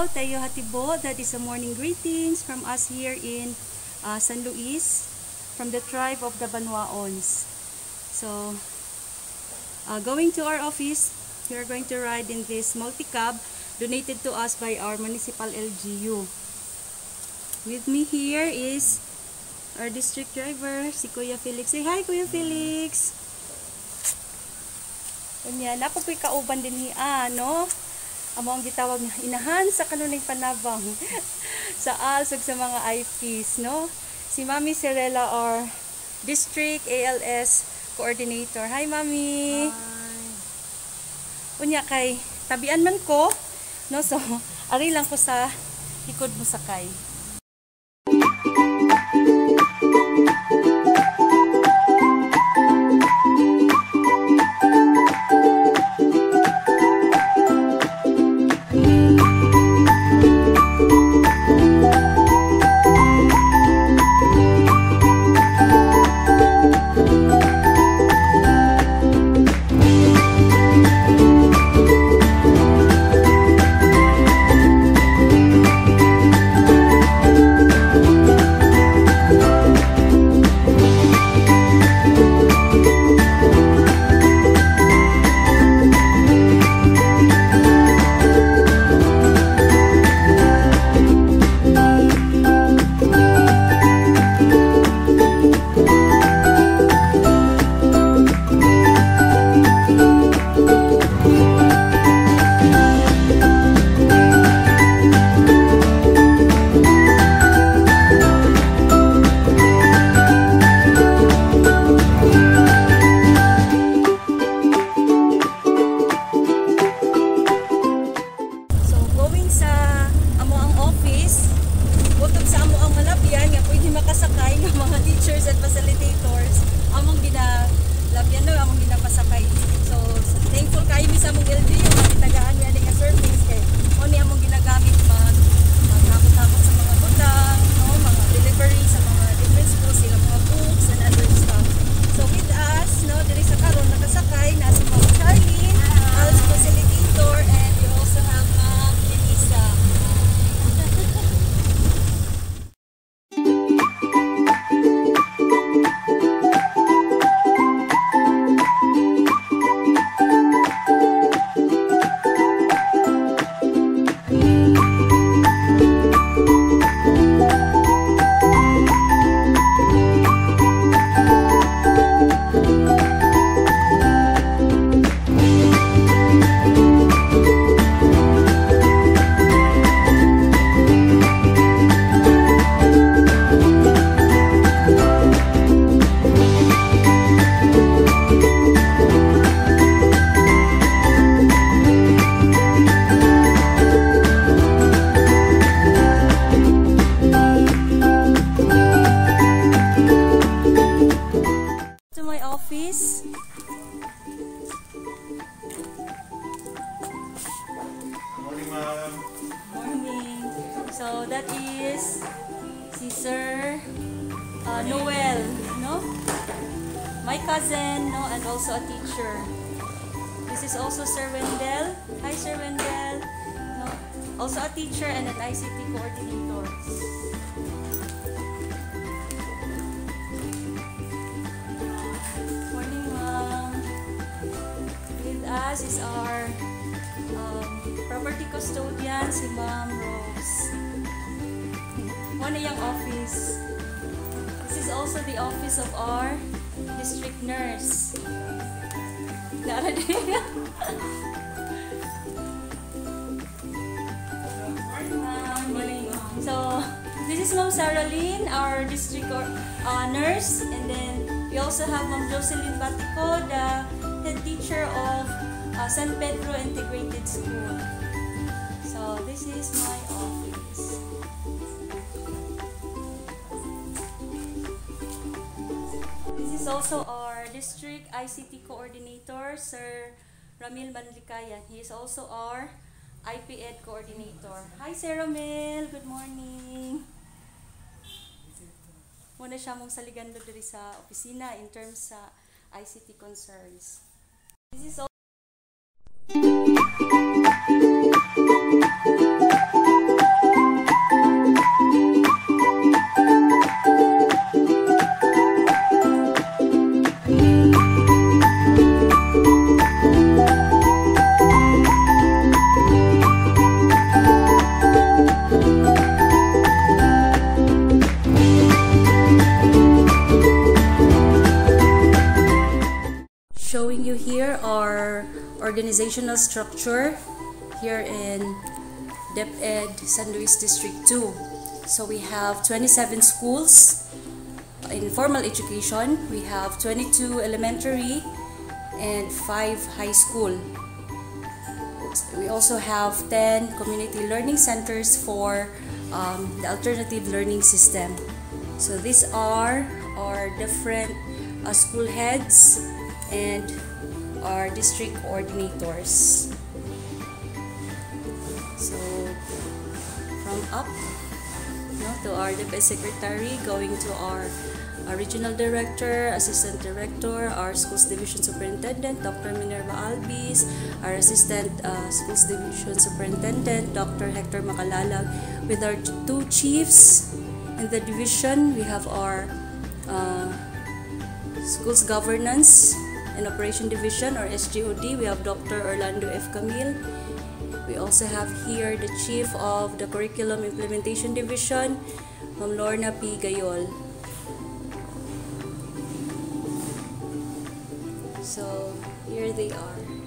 adlaw, tayo hatibo. That is a morning greetings from us here in uh, San Luis from the tribe of the Banwaons. So, uh, going to our office, we are going to ride in this multi-cab donated to us by our municipal LGU. With me here is our district driver, si Kuya Felix. Say hi, Kuya Felix! Unya, napapoy kauban din ni ano, amo ang gitawag nga inahan sa kanuning panabang sa alsog sa mga IPs, no? Si Mami Serela or District ALS Coordinator. Hi, Mami! Unya kay, tabian man ko, no? So, ari lang ko sa likod mo sakay. Sa amo ang office, butod sa amo ang malabyan, nga pwede makasakay ng mga teachers and facilitators, among ginalabyan na, among ginapasakay. So, thankful kayo sa among LGU, nga service, uh, Noel, no? My cousin, no, and also a teacher. This is also Sir Wendell. Hi, Sir Wendell. No? Also a teacher and an ICT coordinator. Morning, ma'am. With us is our um, property custodian, si Ma'am Rose. One na yung office. Also the office of our district nurse. Nara din. Morning. So, this is Ma'am Sarah Lynn, our district uh, nurse. And then, we also have Ma'am Jocelyn Batico, the head teacher of uh, San Pedro Integrated School. Also our district ICT coordinator, Sir Ramil Manlikayan. He is also our IP Ed coordinator. Hi, Sir Ramil. Good morning. Muna siya mong saligando diri sa opisina in terms sa ICT concerns. This is organizational structure here in DepEd San Luis District 2. So we have 27 schools in formal education. We have 22 elementary and 5 high school. We also have 10 community learning centers for um, the alternative learning system. So these are our different uh, school heads and our district coordinators. So from up no, to our DepEd secretary, going to our, our regional director, assistant director, our schools division superintendent, Dr. Minerva Albis, our assistant uh, schools division superintendent, Dr. Hector Macalalag, with our two chiefs in the division. We have our uh, schools governance and operation division or SGOD. We have Dr. Orlando F. Camille. We also have here the chief of the curriculum implementation division, Ma'am Lorna P. Gayol. So here they are.